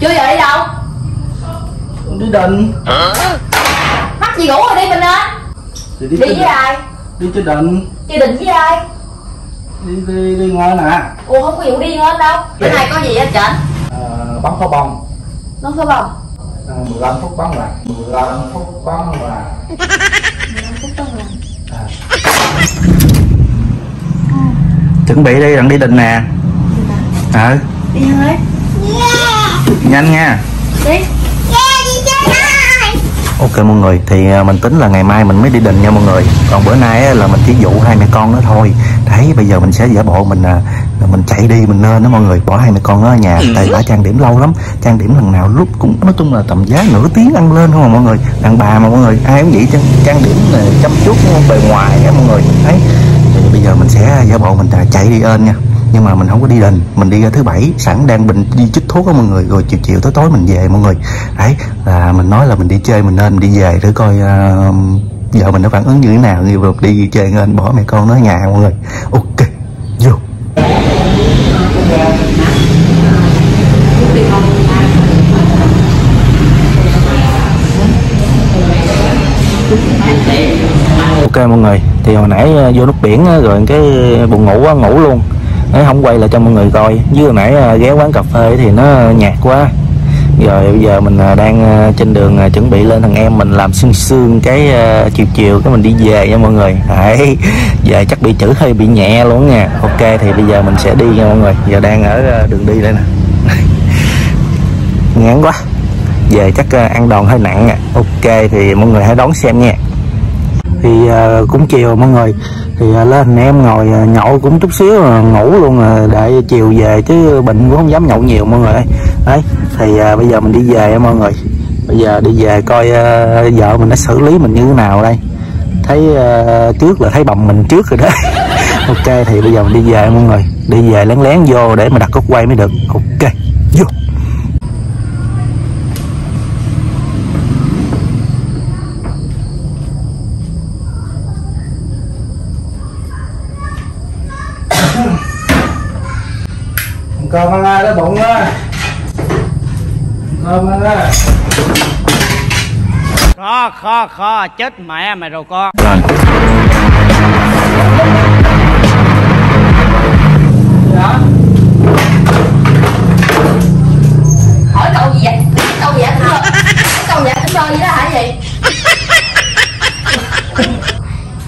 chưa giờ đi đâu? Đi định mắc gì ngủ rồi đi mình lên thì đi, đi chơi- với ai? Đi chơi định chị định với ai? Đi đi đi ngoài nè. Ủa không có vụ đi lên đâu bữa nay có gì á trịnh? À, bắn pháo bông. Nó phải không à, 15 phút bắn lại 15 phút bắn lại chuẩn bị đi đặng đi định nè. Ờ. Đi thôi nhanh nha. Đi. Ok mọi người thì à, mình tính là ngày mai mình mới đi định nha mọi người. Còn bữa nay á, là mình chỉ dụ hai mẹ con đó thôi. Đấy bây giờ mình sẽ giả bộ mình à, mình chạy đi mình lên đó mọi người. Bỏ hai mẹ con ở nhà Tại bà trang điểm lâu lắm. Trang điểm lần nào lúc cũng nói chung là tầm giá nửa tiếng ăn lên không à mọi người. Đàn bà mà mọi người ai cũng vậy trang, trang điểm là chăm chút bề ngoài á mọi người. Đấy thì bây giờ mình sẽ giả bộ mình à, chạy đi ơn nha nhưng mà mình không có đi đền mình đi ra thứ bảy sẵn đang bệnh đi chích thuốc á mọi người rồi chiều chiều tối tối mình về mọi người. Đấy là mình nói là mình đi chơi mình nên đi về để coi à, uh, vợ mình nó phản ứng như thế nào như vừa đi chơi nên bỏ mẹ con nó ở nhà mọi người. Ok vô. Ok mọi người thì hồi nãy à, vô nước biển rồi cái buồn ngủ quá ngủ luôn nó không quay lại cho mọi người coi. Với hồi nãy à, ghé quán cà phê thì nó nhạt quá. Rồi bây giờ mình à, đang à, trên đường chuẩn bị lên thằng em mình làm xương xương cái chiều chiều cái mình đi về nha mọi người. Đấy về chắc bị chữ hơi bị nhẹ luôn nha. Ok, thì bây giờ mình sẽ đi nha mọi người. Giờ đang ở đường đi đây nè. Ngán quá. Về chắc ăn đòn hơi nặng nè. Ok, thì mọi người hãy đón xem nha thì à, cũng chiều mọi người. Thì à, lên anh em ngồi à, nhậu cũng chút xíu ngủ luôn à, đợi chiều về chứ bệnh cũng không dám nhậu nhiều mọi người ơi. Đấy thì bây giờ mình đi về mọi người. Bây giờ đi về coi vợ mình nó xử lý mình như thế nào đây. Thấy trước là thấy bầm mình trước rồi đó. Ok thì bây giờ mình đi về mọi người. Đi về lén lén vô để mà đặt cốc quay mới được. Ok vô cơm ăn ai đó bụng á? Cơm ăn á Kho, kho, kho, chết mẹ mày rồi con. rồi. Hỏi câu gì vậy? Câu gì vậy? Thưa? câu chơi gì đó hả gì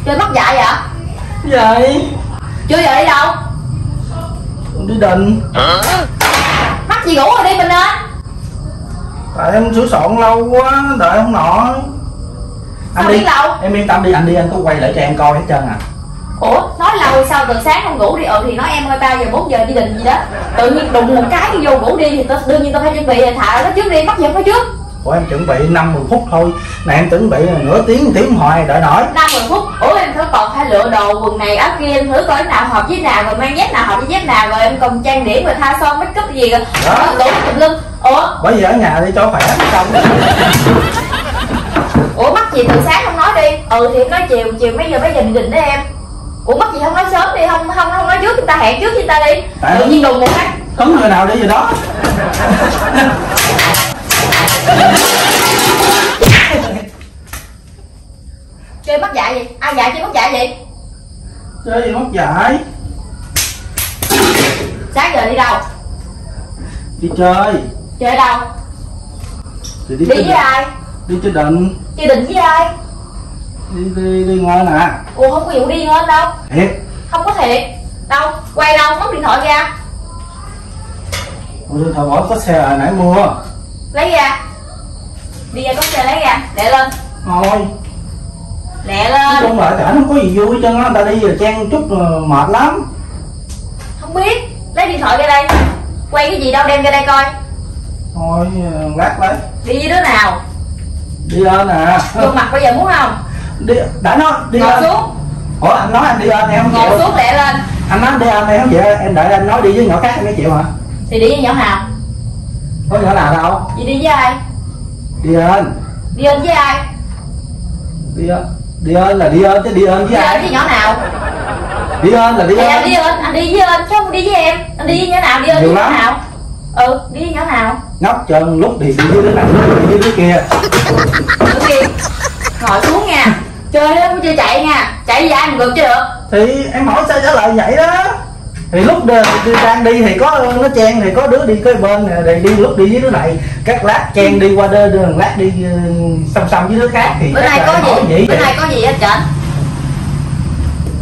chơi mất dạy vậy? Vậy. Chưa đi đâu đi định mắc gì ngủ rồi đi mình lên tại em sửa soạn lâu quá đợi không nổi. Anh Sao đi. lâu? em yên tâm đi anh đi anh có quay lại cho em coi hết trơn à. Ủa nói lâu sao từ sáng không ngủ đi? Ừ thì nói em ơi ba giờ bốn giờ đi định gì đó. Tự nhiên đụng một cái vô ngủ đi thì tao đương nhiên tao phải chuẩn bị thả nó trước đi gì không phải trước Ủa em chuẩn bị 50 phút thôi. Này em chuẩn bị nửa tiếng, tiếng hoài đợi nổi. Năm mười phút? Ủa em thử còn phải lựa đồ quần này áo kia em thử coi nào hợp với nào rồi mang dép nào hợp với dép nào rồi em còn trang điểm rồi tha son make up gì rồi. Đó. đủ tùm lum. Ủa? Bởi vì ở nhà đi cho khỏe xong. Ủa mắc gì từ sáng không nói đi? Ừ thì em nói chiều chiều mấy giờ mấy giờ định đó em. Ủa mắc gì không nói sớm đi không không không nói trước chúng ta hẹn trước chúng ta đi. Tại tự nhiên đùng một cái Hứng người nào đi rồi đó chơi mất dạy gì? Ai dạy chơi mất dạy gì? Chơi gì mất dạy? Sáng giờ đi đâu? Đi chơi. Chơi đâu? Thì đi, đi với ai? Đi chơi định chơi định với ai? Đi đi, đi ngoài nè. Ủa không có vụ đi lên đâu. Thiệt. Không có thiệt. Đâu quay đâu móc điện thoại ra Ủa thằng bỏ có xe hồi nãy mua lấy ra. Đi ra có xe lấy ra. Lẹ lên. Thôi lẹ lên. Chung là chả không có gì vui hết trơn á? Người ta đi rồi chen chút rồi mệt lắm. Không biết. Lấy điện thoại ra đây. Quay cái gì đâu đem ra đây coi. Thôi lát lấy. Đi với đứa nào? Đi lên nè. Gương mặt bây giờ muốn không? Đi đã nói đi ngồi lên. xuống. Ủa anh nói anh đi lên em không ngồi chịu. xuống lẹ lên. Anh nói đi lên em không chịu. Em đợi anh nói đi với nhỏ khác em mới chịu hả? Thì đi với nhỏ nào có nhỏ nào? Đâu chị đi với ai? Đi lên đi lên với ai? Đi lên đi lên là đi lên chứ đi đi với ai? với nhỏ nào? Đi lên là đi thì anh đi lên anh đi với lên chứ không đi với em. Anh đi với nhỏ nào đi Nhiều với nhỏ nào? Ừ đi với nhỏ nào? Ngốc trơn lúc thì đi dưới đứa này lúc thì đi dưới đứa kia. Tự nhiên Ngồi xuống nha. Chơi đó chưa chạy nha. Chạy về ai mà ngược cho được. Thì em hỏi sao trả lời vậy đó thì lúc đi, đi đang đi thì có nó chen thì có đứa đi cái bên này, thì đi lúc đi với đứa này. Các lát chen đi qua đơ đường lát đi ừ, song song với đứa khác thì Bữa nay là có gì? vậy Bữa nay có gì hết trển?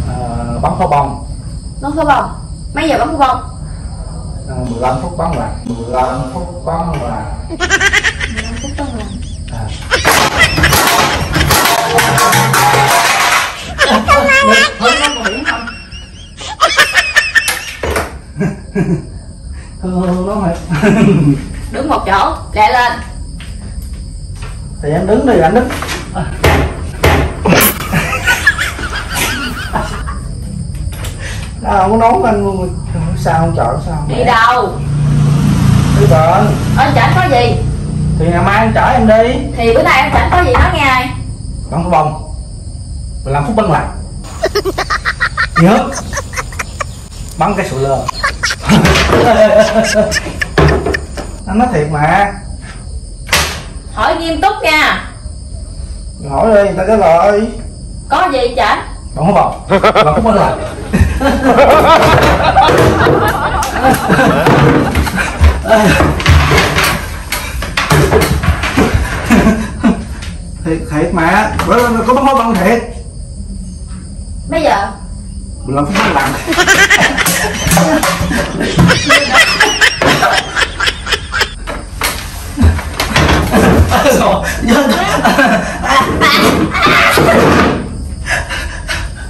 Ờ, bắn pháo bông. Bắn pháo bông? Mấy giờ bắn pháo bông? Ờ, 15 phút bắn lại 15 phút bắn lại phút bắn là à. Nó mệt Đứng một chỗ Lẹ lên. Thì em đứng đi anh đứng. Đâu không nấu anh luôn. Sao không chọn sao Đi đâu? Đi bệnh Ở trển có gì? Thì ngày mai anh chở em đi. Thì bữa nay em trển có gì nói nghe ai? Bắn pháo bông 15 phút bắn lại nhớ. Bắn cái sụi lơ anh nói thiệt mà. Hỏi nghiêm túc nha. Hỏi đi người ta trả lời. Có gì trển bắn pháo bông 15 phút bắn lại thiệt thiệt mà. Bữa nay có bắn pháo bông thiệt. Mấy giờ? 15 phút bắn lại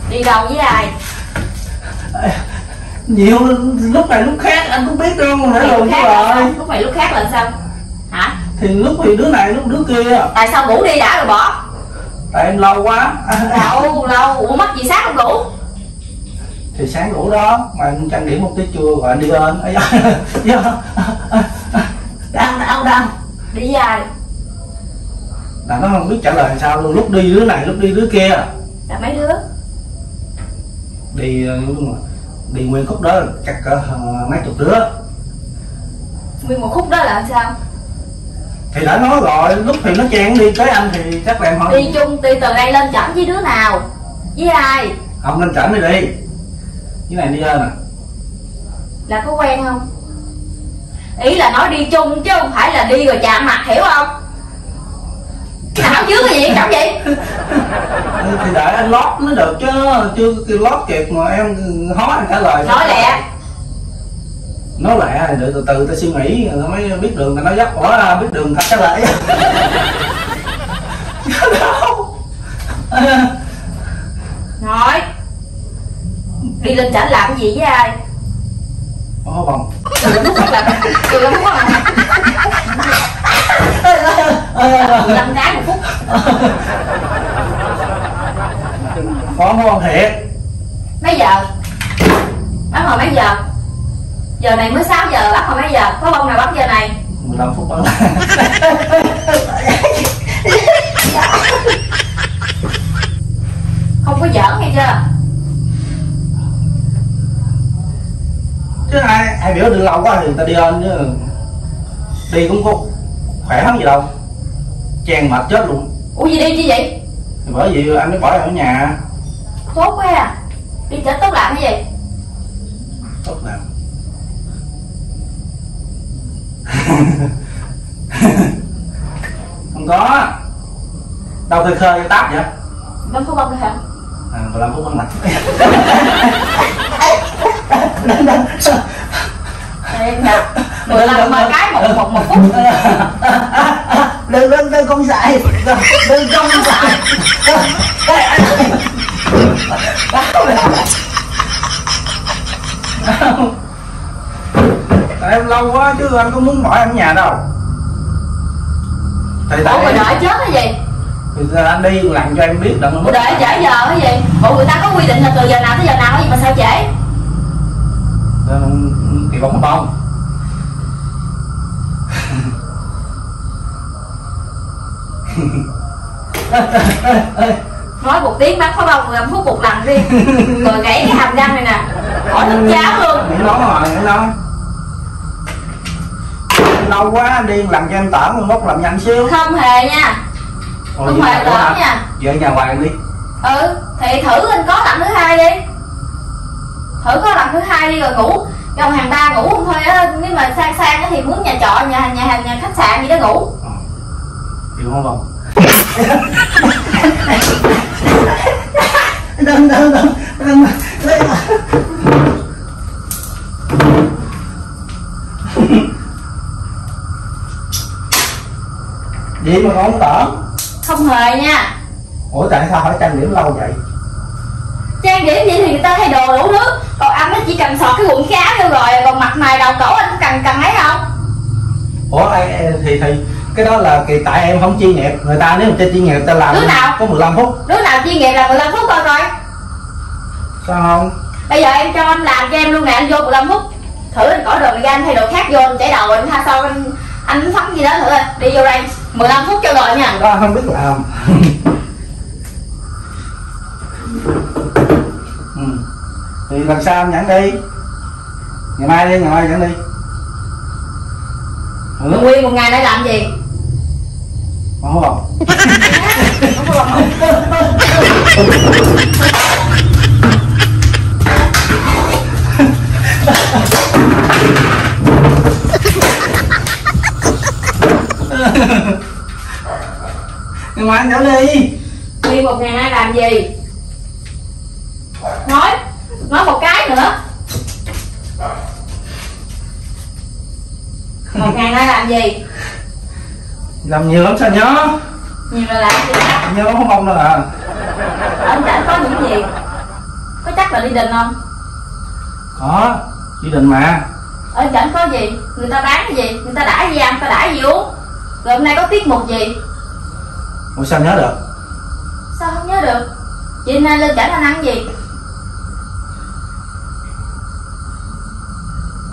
Đi đâu với ai? Nhiều lúc này lúc khác anh cũng biết đâu rồi lúc sao? Rồi Lúc này lúc khác là sao? Hả? Thì lúc thì đứa này lúc đứa kia. Tại sao ngủ đi đã rồi bỏ? Tại em lâu quá. Lâu lâu. Ủa mất gì sáng không ngủ thì sáng ngủ đó mà trang điểm một tí trưa rồi anh đi lên. Ấy đang đau đau Đi ai? Là nó không biết trả lời làm sao luôn. Lúc đi đứa này lúc đi đứa kia. Là mấy đứa? Đi ờ, đi nguyên khúc đó chắc cỡ ờ, mấy chục đứa. Nguyên một khúc đó là sao? Thì đã nói rồi lúc thì nó chen đi tới anh thì chắc là em hỏi. Đi chung đi từ đây lên chảnh với đứa nào? Với ai? Không nên chảnh đi đi cái này đi lên à? Là có quen không? Ý là nói đi chung chứ không phải là đi rồi chạm mặt hiểu không? Cái nào dưới cái gì trọng vậy thì để anh lót mới được chứ chưa kêu lót kịp mà em hói anh trả lời. Nói lẹ. Nói lẹ thì để từ từ ta suy nghĩ nó mới biết đường ta nói dắt ủa biết đường ta trả lời. Đâu Nói Lên chảnh làm cái gì với ai? Ồ bồng Từ lúc bắt là Từ lúc bắt là 15 cái một phút. Có ngon thiệt? Mấy giờ? Bắt hồi mấy giờ? Giờ này mới 6 giờ bắt hồi mấy giờ? Có bông nào bắt giờ này? 15 phút bắn lại Không có giỡn nghe chưa chứ ai ai biểu đi lâu quá thì người ta đi lên chứ. Đi cũng có khỏe lắm gì đâu. Chen mệt chết luôn. Ủa gì đi chứ vậy? Thì bởi vì anh mới bỏ em ở nhà. Tốt quá à. Đi chở tốt làm cái gì? Tốt nào không có. Đâu khơi khơi táp vậy? Bấm có bông được hả? À, 15 phút bắn lại Em nè 15 mà cái một một một phút đừng đừng đừng con xài đừng con xài tại em lâu quá chứ anh có muốn bỏ em nhà đâu. Ủa tại mà đợi chết cái gì? Thì anh đi làm cho em biết đặng Ủa đợi trễ giờ cái gì? Ủa người ta có quy định là từ giờ nào tới giờ nào cái gì mà sao trễ thì bóng bông Nói một tiếng bắn pháo bông 15 phút một lần đi. Rồi gãy cái hàm răng này nè. Khỏi nước cháo luôn. Miễn nói rồi em lâu quá đi làm cho em tởm rồi mốt làm nhanh xíu. Không hề nha. Không hề lỡ nha. Ở nhà ngoài đi. Ừ thì thử anh có lần thứ hai lần thứ hai đi rồi ngủ trong hàng ba ngủ không thôi á nếu mà sang sang á thì muốn nhà trọ nhà nhà nhà, nhà khách sạn gì đó ngủ. Chịu không không? đừng đừng đừng đừng lấy mà. Vậy mà con không tởm. Không hề nha. Ủa tại sao phải trang điểm lâu vậy trang điểm vậy thì người ta thay đồ đủ thứ. Còn anh nó chỉ cần sọt cái quần khá vô rồi còn mặt mày đầu cổ anh cần cần ấy không? Ủa ai thì thì cái đó là kỳ tại em không chuyên nghiệp người ta nếu mà chuyên nghiệp người ta làm Đứa nào? có 15 phút. Đứa nào chuyên nghiệp là 15 phút coi coi sao không? Bây giờ em cho anh làm cho em luôn nè anh vô 15 phút. Thử anh cởi đồ ra anh thay đồ khác vô anh chảy đầu anh tha sau anh anh phóng gì đó thử coi đi vô đây 15 phút cho rồi nha. Đó không biết làm ừ. thì lần sau dẫn đi ngày mai đi ngày mai dẫn đi ừ. nguyên một ngày đây làm gì không không Không có làm. ngày mai anh đi nguyên một ngày nay làm gì nói một cái nữa. Một ngày nay làm gì? Làm nhiều lắm sao nhớ? Nhiều là làm gì nhớ không mong đâu à. Anh chẳng có những gì. Có chắc là đi đình không? Có chỉ định mà. Ở anh chẳng có gì? Người ta bán cái gì? Người ta đãi gì ăn người ta đãi gì uống? Rồi hôm nay có tiết mục gì? Ủa sao nhớ được? Sao không nhớ được? Chị hôm nay lên anh ăn gì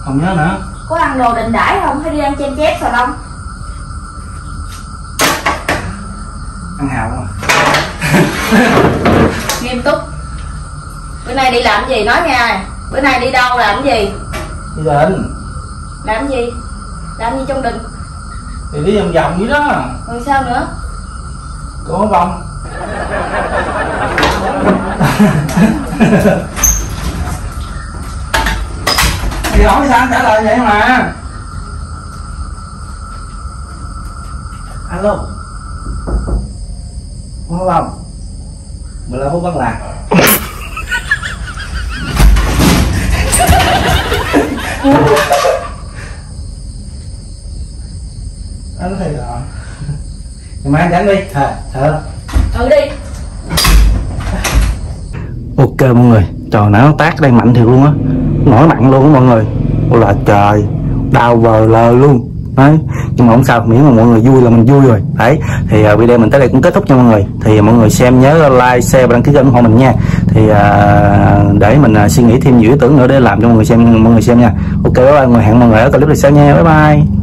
không nhớ nữa. Có ăn đồ định đãi không? Hay đi ăn chen chép sao không ăn hào mà nghiêm túc. Bữa nay đi làm gì? Nói nha bữa nay đi đâu? Làm gì? Đi định làm gì? Làm gì trong đình? Thì đi vòng vòng vậy đó. Rồi sao nữa? Có vòng thì hỏi sao? Anh trả lời vậy mà. Alo. Có vòng 15 phút bắt lạc. Anh thấy rồi ngày mai anh dẫn đi. Thờ thờ. Ừ đi. Ok mọi người. Trò não tác đây mạnh thiệt luôn á nổi mặn luôn đó mọi người. Ôi là trời đau vờ lờ luôn. Đấy nhưng mà không sao miễn mà mọi người vui là mình vui rồi. Đấy thì uh, video mình tới đây cũng kết thúc nha mọi người. Thì à, mọi người xem nhớ like share và đăng ký kênh ủng hộ mình nha. Thì uh, để mình uh, suy nghĩ thêm nhiều ý tưởng nữa để làm cho mọi người xem mọi người xem nha. Ok bye bye mọi người. Hẹn mọi người ở clip lần sau nha. Bye bye.